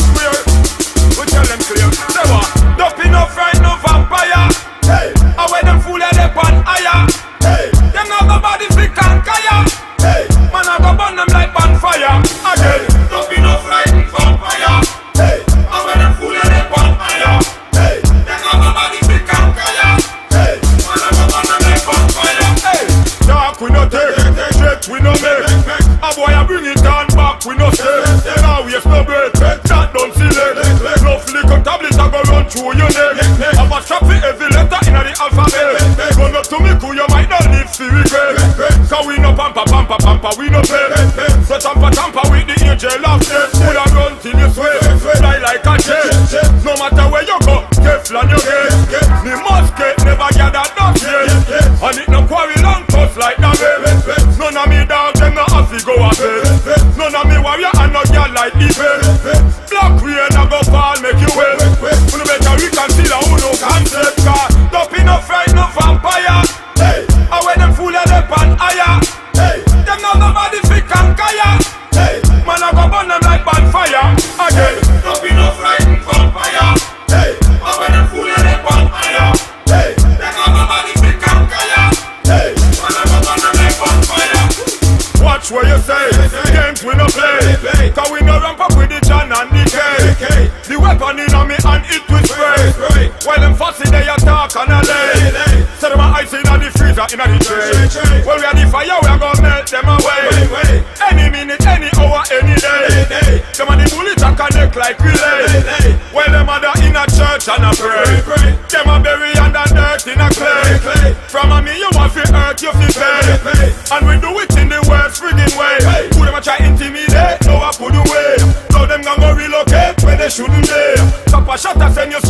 square. We tell them clear. Say what? Through your neck. I'm a strap for every letter in the alphabet. Run up to me, cool, you might not live to regret. Cause we no pamper, pamper, pamper, we no pay. So tamper, tamper with the angel of death. Would I run till you sweat, fly like a jet. No matter where you go, Teflon you get. Me must get, never gather dust yet. And it no quarry long tough like in the freezer in the tray Well we are the fire we are gonna melt them away. Any minute, any hour, any day. Them a the bullet and connect like relay While them other in a church and a pray. Them a bury under dirt in a clay. From a me you want fi hurt you fi pay. And we do it in the worst friggin' way. Who them a try intimidate, no I put away Now them gon' go relocate when they shouldn't be. Stop a shot and send you